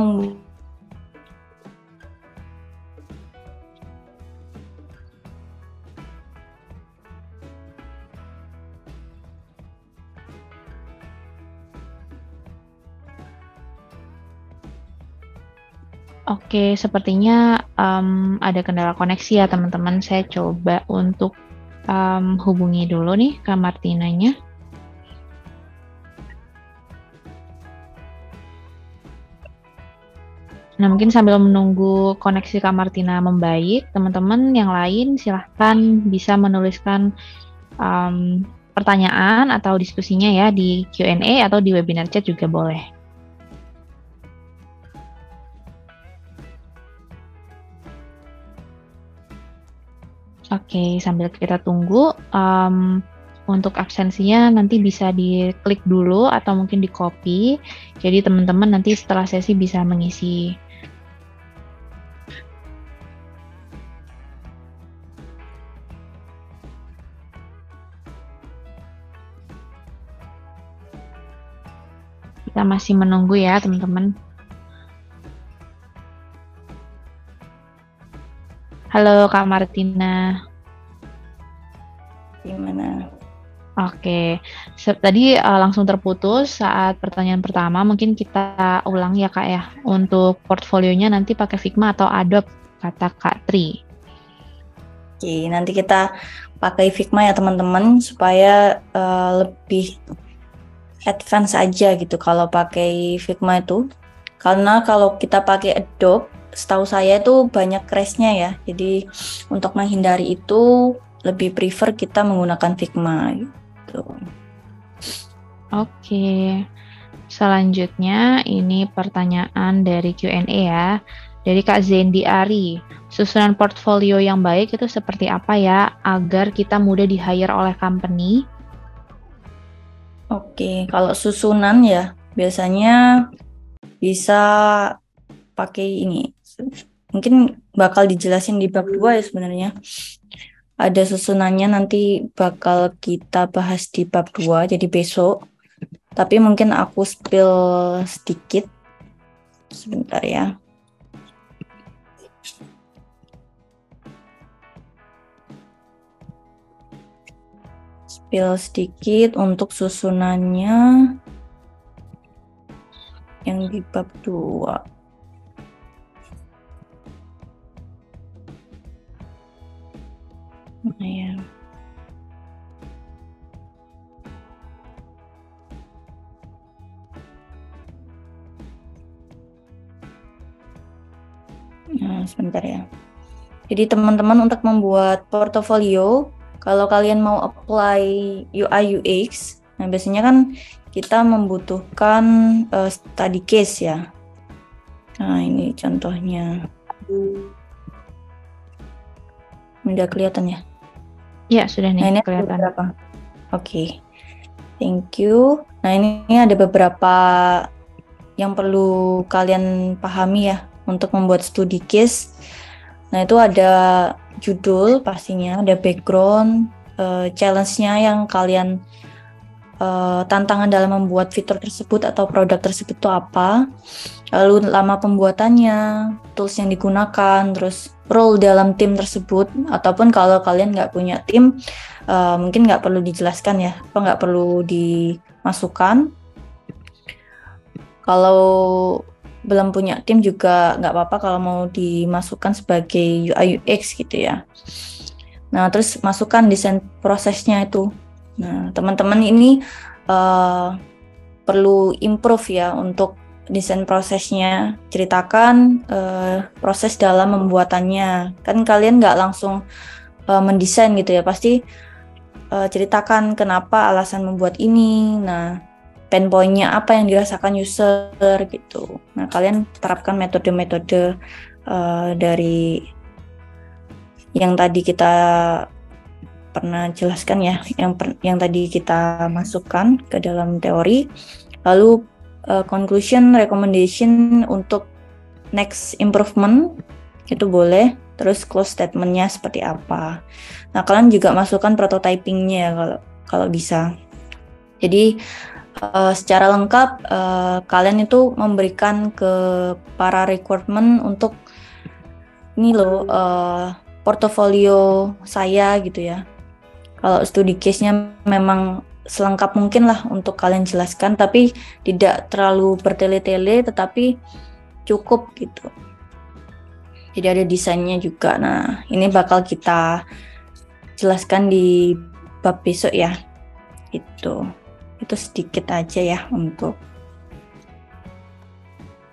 Oke, sepertinya um, ada kendala koneksi ya teman-teman. Saya coba untuk um, hubungi dulu nih ke Martinanya. Nah, mungkin sambil menunggu koneksi Kak Martina membaik, teman-teman yang lain silahkan bisa menuliskan um, pertanyaan atau diskusinya ya di Q&A atau di webinar chat juga boleh. Oke, sambil kita tunggu, um, untuk absensinya nanti bisa diklik dulu atau mungkin di copy. Jadi teman-teman nanti setelah sesi bisa mengisi. Kita masih menunggu ya teman-teman. Halo Kak Martina.
Gimana?
Oke, tadi uh, langsung terputus saat pertanyaan pertama. Mungkin kita ulang ya Kak ya. Untuk portfolionya nanti pakai Figma atau Adobe kata Kak Tri.
Oke, nanti kita pakai Figma ya teman-teman supaya uh, lebih advance aja gitu kalau pakai Figma itu. Karena kalau kita pakai Adobe setahu saya itu banyak crash-nya ya. Jadi untuk menghindari itu lebih prefer kita menggunakan Figma gitu.
Oke. Selanjutnya ini pertanyaan dari Q&A ya. Dari Kak Zendi Ari. Susunan portfolio yang baik itu seperti apa ya agar kita mudah di-hire oleh company?
Oke, kalau susunan ya biasanya bisa pakai ini mungkin bakal dijelasin di bab 2 ya sebenarnya. Ada susunannya nanti bakal kita bahas di bab 2 jadi besok. Tapi mungkin aku spill sedikit. Sebentar ya. Spill sedikit untuk susunannya yang di bab 2. Iya. Nah, sebentar ya. Jadi teman-teman untuk membuat portofolio, kalau kalian mau apply UI UX, nah biasanya kan kita membutuhkan uh, study case ya. Nah, ini contohnya. Udah kelihatan ya?
Ya, sudah nih
nah, ini kelihatan. Oke. Okay. Thank you. Nah, ini ada beberapa yang perlu kalian pahami ya untuk membuat studi case. Nah, itu ada judul pastinya, ada background, uh, challenge-nya yang kalian uh, tantangan dalam membuat fitur tersebut atau produk tersebut itu apa, lalu lama pembuatannya, tools yang digunakan, terus role dalam tim tersebut ataupun kalau kalian nggak punya tim uh, mungkin nggak perlu dijelaskan ya apa nggak perlu dimasukkan. Kalau belum punya tim juga nggak apa-apa kalau mau dimasukkan sebagai UI UX gitu ya. Nah terus masukkan desain prosesnya itu nah teman-teman ini uh, perlu improve ya untuk desain prosesnya, ceritakan uh, proses dalam membuatannya. Kan kalian nggak langsung uh, mendesain gitu ya, pasti uh, ceritakan kenapa alasan membuat ini. Nah, pain pointnya apa yang dirasakan user gitu. Nah, kalian terapkan metode-metode uh, dari yang tadi kita pernah jelaskan ya, yang yang tadi kita masukkan ke dalam teori. Lalu uh, conclusion, recommendation untuk next improvement itu boleh. Terus close statementnya seperti apa. Nah kalian juga masukkan prototypingnya ya kalau kalau bisa. Jadi uh, secara lengkap uh, kalian itu memberikan ke para requirement untuk ini loh uh, portofolio saya gitu ya. Kalau studi case-nya memang selengkap mungkin lah untuk kalian jelaskan tapi tidak terlalu bertele-tele tetapi cukup gitu. Jadi ada desainnya juga. Nah ini bakal kita jelaskan di bab besok ya. Itu itu sedikit aja ya untuk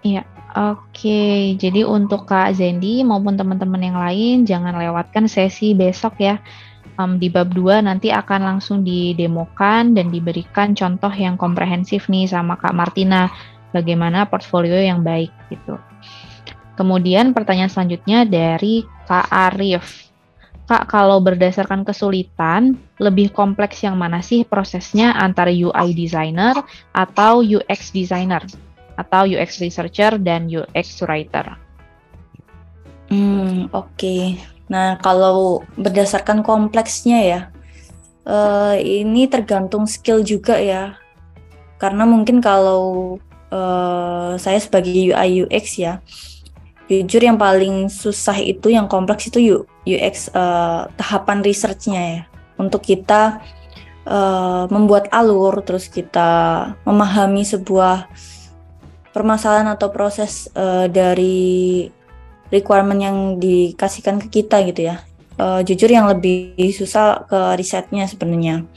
Iya, oke. Jadi untuk Kak Zendi maupun teman-teman yang lain jangan lewatkan sesi besok ya um, di bab 2 nanti akan langsung didemokan dan diberikan contoh yang komprehensif nih sama Kak Martina bagaimana portfolio yang baik gitu. Kemudian pertanyaan selanjutnya dari Kak Arif. Kak, kalau berdasarkan kesulitan, lebih kompleks yang mana sih prosesnya antara UI designer atau UX designer? Atau UX researcher dan UX writer?
Hmm, oke. Okay. Nah, kalau berdasarkan kompleksnya ya, uh, ini tergantung skill juga ya. Karena mungkin kalau uh, saya sebagai UI UX ya, jujur yang paling susah itu yang kompleks itu UX uh, eh, tahapan researchnya ya. Untuk kita uh, membuat alur, terus kita memahami sebuah permasalahan atau proses uh, dari requirement yang dikasihkan ke kita gitu ya. Uh, jujur yang lebih susah ke risetnya sebenarnya.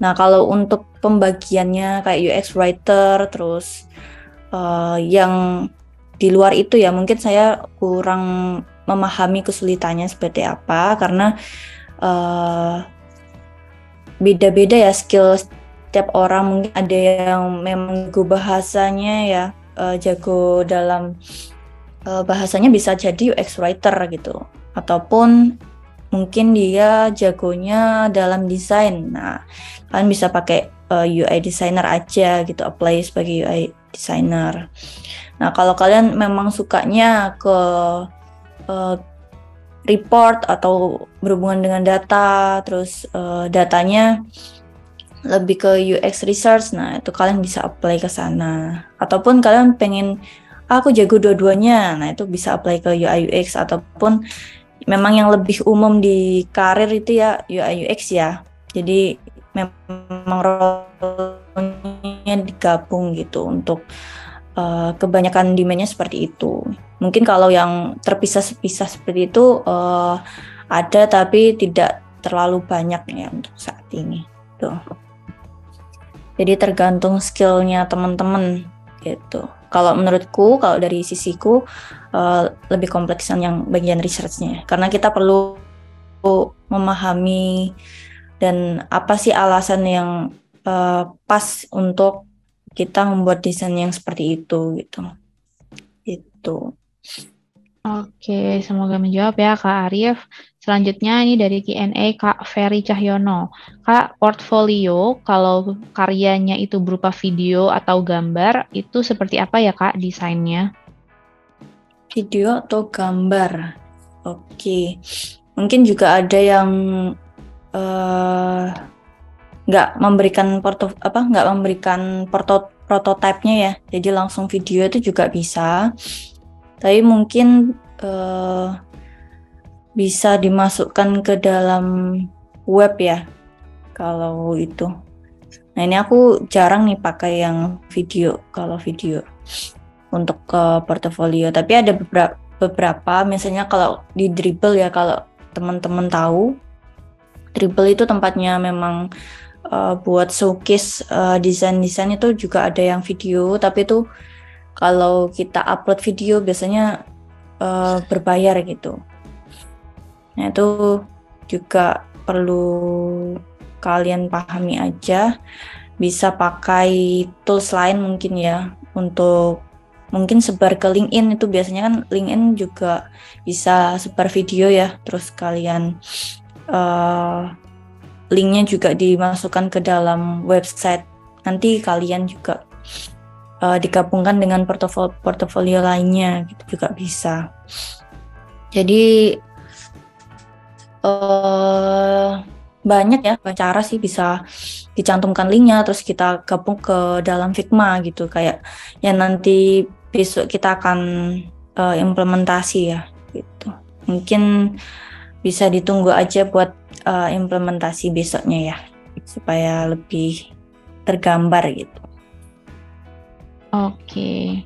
Nah kalau untuk pembagiannya kayak UX writer terus uh, yang di luar itu ya mungkin saya kurang memahami kesulitannya seperti apa karena uh, beda-beda ya skill setiap orang mungkin ada yang memang go bahasanya ya uh, jago dalam uh, bahasanya bisa jadi UX writer gitu ataupun mungkin dia jagonya dalam desain. Nah, kalian bisa pakai uh, eh, UI designer aja gitu, apply sebagai UI designer. Nah, kalau kalian memang sukanya ke uh, report atau berhubungan dengan data, terus uh, datanya lebih ke UX research, nah itu kalian bisa apply ke sana. Ataupun kalian pengen aku jago dua-duanya. Nah, itu bisa apply ke UI UX ataupun memang yang lebih umum di karir itu ya UI UX ya. Jadi memang role-nya digabung gitu untuk uh, kebanyakan demandnya seperti itu. Mungkin kalau yang terpisah-pisah seperti itu uh, ada tapi tidak terlalu banyak ya untuk saat ini. Tuh. Jadi tergantung skillnya teman-teman gitu. Kalau menurutku, kalau dari sisiku uh, lebih kompleksan yang bagian researchnya, karena kita perlu memahami dan apa sih alasan yang uh, pas untuk kita membuat desain yang seperti itu gitu. Itu.
Oke, semoga menjawab ya Kak Arief. Selanjutnya ini dari Q&A Kak Ferry Cahyono. Kak, portfolio kalau karyanya itu berupa video atau gambar, itu seperti apa ya Kak desainnya?
Video atau gambar? Oke, mungkin juga ada yang uh, memberikan porto apa nggak memberikan proto prototipenya ya, jadi langsung video itu juga bisa tapi mungkin uh, bisa dimasukkan ke dalam web ya kalau itu. Nah ini aku jarang nih pakai yang video kalau video untuk ke portofolio. Tapi ada beberapa beberapa misalnya kalau di dribble ya kalau teman-teman tahu dribble itu tempatnya memang uh, buat showcase uh, desain-desain itu juga ada yang video. Tapi itu kalau kita upload video biasanya uh, berbayar gitu. Nah itu juga perlu kalian pahami aja. Bisa pakai tools lain mungkin ya untuk mungkin sebar ke LinkedIn itu biasanya kan LinkedIn juga bisa sebar video ya. Terus kalian uh, linknya juga dimasukkan ke dalam website. Nanti kalian juga uh, digabungkan dengan portofolio portofolio lainnya gitu juga bisa. Jadi uh, banyak ya cara sih bisa dicantumkan linknya terus kita gabung ke dalam Figma gitu kayak yang nanti besok kita akan uh, implementasi ya gitu. Mungkin bisa ditunggu aja buat uh, implementasi besoknya ya supaya lebih tergambar gitu.
Oke.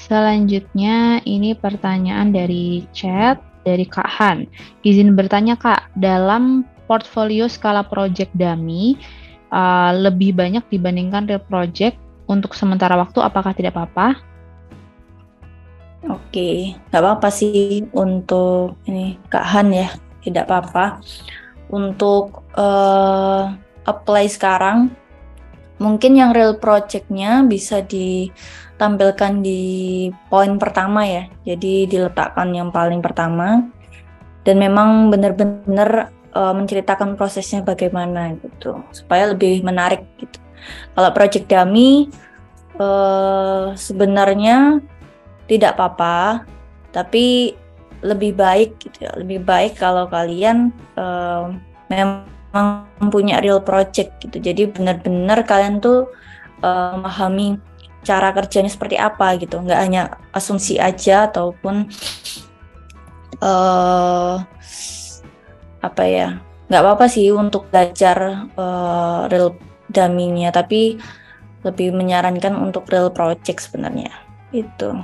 Selanjutnya ini pertanyaan dari chat dari Kak Han. Izin bertanya Kak, dalam portfolio skala project dummy uh, lebih banyak dibandingkan real project untuk sementara waktu apakah tidak apa-apa?
Oke, nggak apa-apa sih untuk ini Kak Han ya, tidak apa-apa. untuk uh, apply sekarang mungkin yang real projectnya bisa ditampilkan di poin pertama ya. Jadi diletakkan yang paling pertama. Dan memang benar-benar uh, menceritakan prosesnya bagaimana gitu. Supaya lebih menarik gitu. Kalau project dummy uh, sebenarnya tidak apa-apa. Tapi lebih baik gitu ya. Lebih baik kalau kalian uh, punya real project gitu. Jadi benar-benar kalian tuh uh, memahami cara kerjanya seperti apa gitu. Nggak hanya asumsi aja ataupun uh, apa ya nggak apa-apa sih untuk belajar uh, real dummy tapi lebih menyarankan untuk real project sebenarnya. Itu.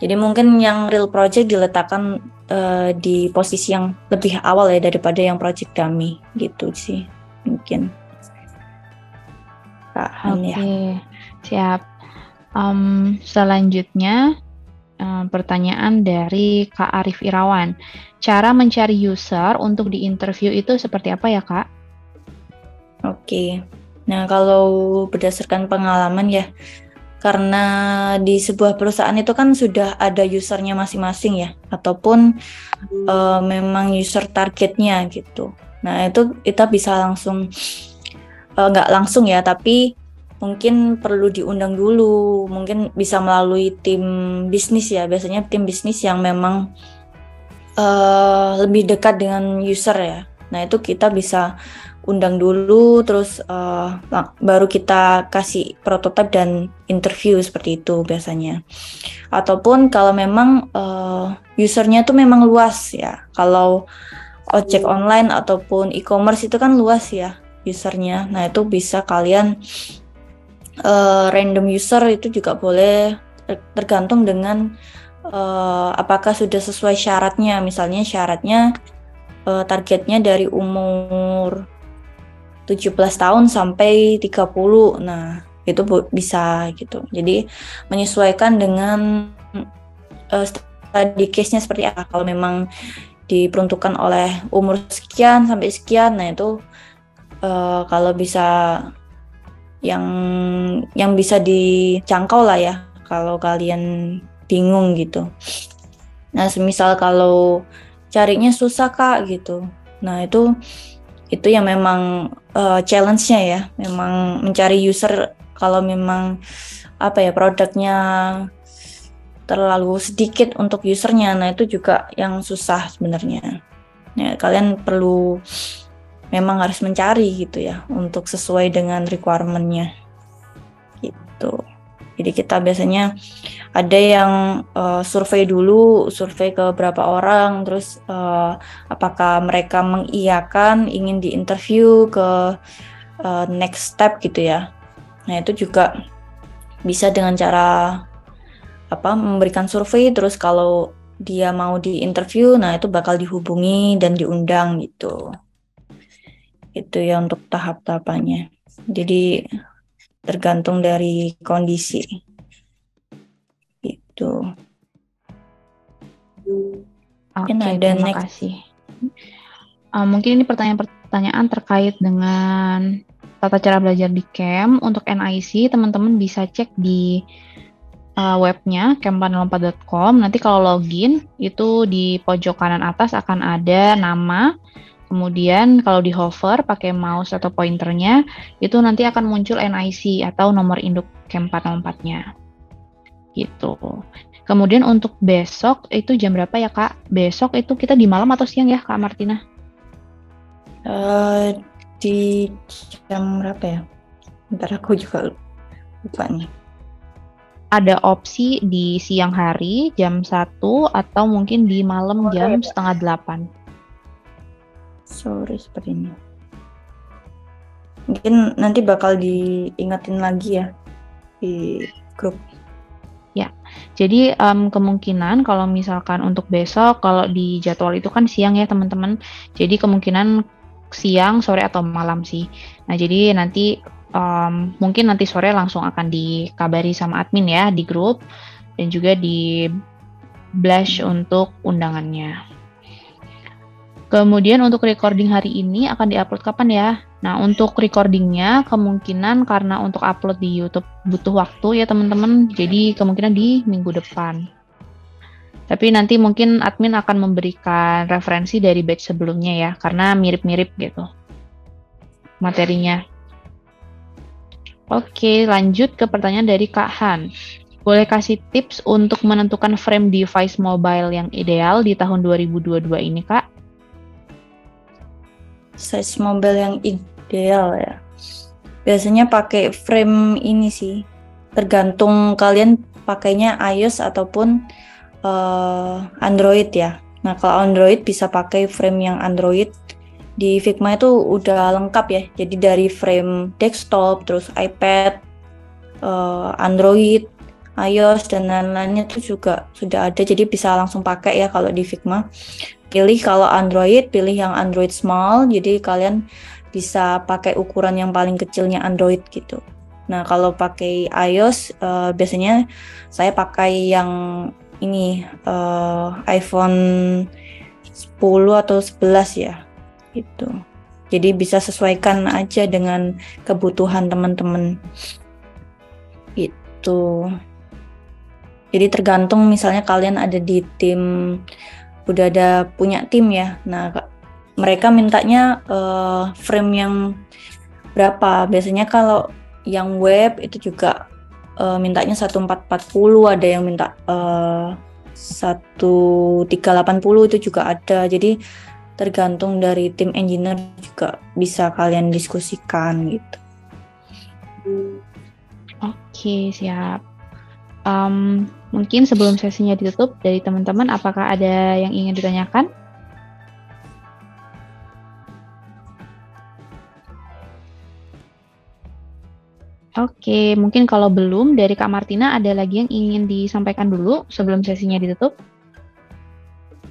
Jadi mungkin yang real project diletakkan uh, di posisi yang lebih awal ya daripada yang project kami gitu sih mungkin.
Oke, okay. ya. siap. Um, selanjutnya um, pertanyaan dari Kak Arif Irawan. Cara mencari user untuk di interview itu seperti apa ya Kak?
Oke, okay. nah kalau berdasarkan pengalaman ya, karena di sebuah perusahaan itu kan sudah ada usernya masing-masing ya. Ataupun uh, memang user targetnya gitu. Nah itu kita bisa langsung uh, nggak langsung ya tapi mungkin perlu diundang dulu. Mungkin bisa melalui tim bisnis ya. Biasanya tim bisnis yang memang uh, lebih dekat dengan user ya. Nah itu kita bisa undang dulu terus uh, baru kita kasih prototipe dan interview seperti itu biasanya. Ataupun kalau memang uh, usernya tuh memang luas ya. Kalau ojek online ataupun e-commerce itu kan luas ya usernya. Nah itu bisa kalian uh, random user itu juga boleh tergantung dengan uh, apakah sudah sesuai syaratnya. Misalnya syaratnya uh, targetnya dari umur 17 tahun sampai 30. Nah, itu bisa gitu. Jadi menyesuaikan dengan uh, study case-nya seperti apa. Kalau memang diperuntukkan oleh umur sekian sampai sekian, nah itu uh, kalau bisa yang yang bisa dijangkau lah ya kalau kalian bingung gitu. Nah, semisal kalau carinya susah kak gitu. Nah itu itu yang memang uh, challenge-nya ya, memang mencari user kalau memang apa ya produknya terlalu sedikit untuk usernya, nah itu juga yang susah sebenarnya. Ya, kalian perlu memang harus mencari gitu ya untuk sesuai dengan requirement-nya. Gitu. Jadi kita biasanya ada yang uh, survei dulu, survei ke beberapa orang, terus uh, apakah mereka mengiyakan ingin diinterview ke uh, next step gitu ya. Nah itu juga bisa dengan cara apa memberikan survei, terus kalau dia mau diinterview, nah itu bakal dihubungi dan diundang gitu. Itu ya untuk tahap-tahapannya. Jadi tergantung dari kondisi itu
Oke, okay, terima next. kasih. Uh, mungkin ini pertanyaan-pertanyaan terkait dengan tata cara belajar di camp. Untuk NIC, teman-teman bisa cek di uh, webnya camp804.com. Nanti kalau login, itu di pojok kanan atas akan ada nama, Kemudian kalau di hover pakai mouse atau pointernya, itu nanti akan muncul NIC atau nomor induk Camp 404-nya. Gitu. Kemudian untuk besok itu jam berapa ya Kak? Besok itu kita di malam atau siang ya Kak Martina?
Uh, di jam berapa ya? Ntar aku juga lupa nih.
Ada opsi di siang hari jam 1 atau mungkin di malam jam setengah 8
sore seperti ini. Mungkin nanti bakal diingetin lagi ya di grup.
Ya jadi um, kemungkinan kalau misalkan untuk besok kalau di jadwal itu kan siang ya teman-teman. Jadi kemungkinan siang sore atau malam sih. Nah jadi nanti um, mungkin nanti sore langsung akan dikabari sama admin ya di grup dan juga di blush untuk undangannya Kemudian untuk recording hari ini akan diupload kapan ya? Nah, untuk recordingnya kemungkinan karena untuk upload di YouTube butuh waktu ya teman-teman. Jadi kemungkinan di minggu depan. Tapi nanti mungkin admin akan memberikan referensi dari batch sebelumnya ya, karena mirip-mirip gitu materinya. Oke, lanjut ke pertanyaan dari Kak Han. Boleh kasih tips untuk menentukan frame device mobile yang ideal di tahun 2022 ini, Kak?
Size mobile yang ideal ya. Biasanya pakai frame ini sih. Tergantung kalian pakainya iOS ataupun uh, Android ya. Nah, kalau Android bisa pakai frame yang Android di Figma itu udah lengkap ya. Jadi dari frame desktop, terus iPad, uh, Android, iOS dan lain-lainnya itu juga sudah ada. Jadi bisa langsung pakai ya kalau di Figma. Pilih kalau Android, pilih yang Android small. Jadi kalian bisa pakai ukuran yang paling kecilnya Android gitu. Nah kalau pakai iOS uh, biasanya saya pakai yang ini uh, iPhone 10 atau 11 ya itu jadi bisa sesuaikan aja dengan kebutuhan teman-teman itu jadi tergantung misalnya kalian ada di tim udah ada punya tim ya nah mereka mintanya uh, frame yang berapa biasanya kalau yang web itu juga uh, mintanya 1440 ada yang minta uh, 1380 itu juga ada jadi tergantung dari tim engineer juga bisa kalian diskusikan gitu.
Oke siap. Um, mungkin sebelum sesinya ditutup dari teman-teman, apakah ada yang ingin ditanyakan? Oke, mungkin kalau belum dari Kak Martina ada lagi yang ingin disampaikan dulu sebelum sesinya ditutup?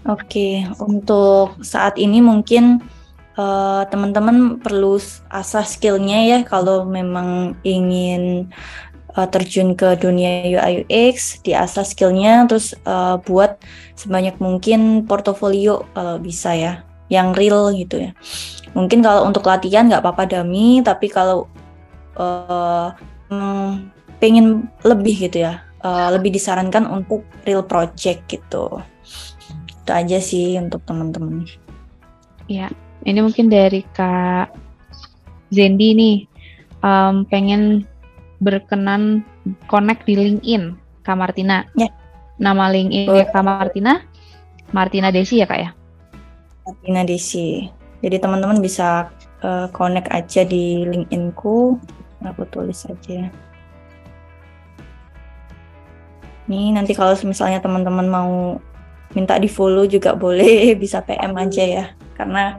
Oke, untuk saat ini mungkin uh, teman-teman perlu asah skillnya ya kalau memang ingin uh, terjun ke dunia UI UX, diasah skillnya, terus uh, buat sebanyak mungkin portofolio kalau bisa ya, yang real gitu ya. Mungkin kalau untuk latihan nggak apa-apa dami, tapi kalau uh, pengen lebih gitu ya, uh, lebih disarankan untuk real project gitu itu aja sih untuk teman-teman.
Ya, ini mungkin dari Kak Zendi nih, um, pengen berkenan connect di LinkedIn, Kak Martina. Ya. Nama LinkedIn ya Kak Martina, Martina Desi ya Kak ya?
Martina Desi. Jadi teman-teman bisa uh, connect aja di LinkedIn-ku, aku tulis aja. Nih nanti kalau misalnya teman-teman mau minta di follow juga boleh *laughs* bisa PM aja ya karena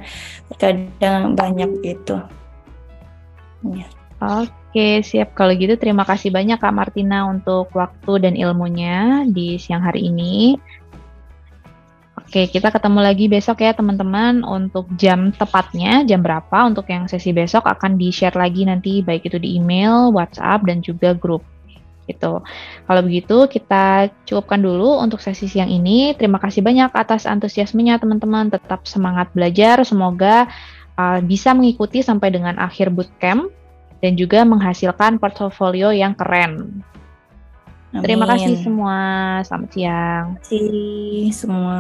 kadang banyak itu
ya. Oke siap kalau gitu terima kasih banyak Kak Martina untuk waktu dan ilmunya di siang hari ini Oke, kita ketemu lagi besok ya teman-teman untuk jam tepatnya, jam berapa untuk yang sesi besok akan di-share lagi nanti baik itu di email, WhatsApp, dan juga grup gitu. Kalau begitu kita cukupkan dulu untuk sesi siang ini. Terima kasih banyak atas antusiasmenya teman-teman. Tetap semangat belajar. Semoga uh, bisa mengikuti sampai dengan akhir bootcamp dan juga menghasilkan portfolio yang keren. Amin. Terima kasih semua. Selamat siang.
Terima kasih semua.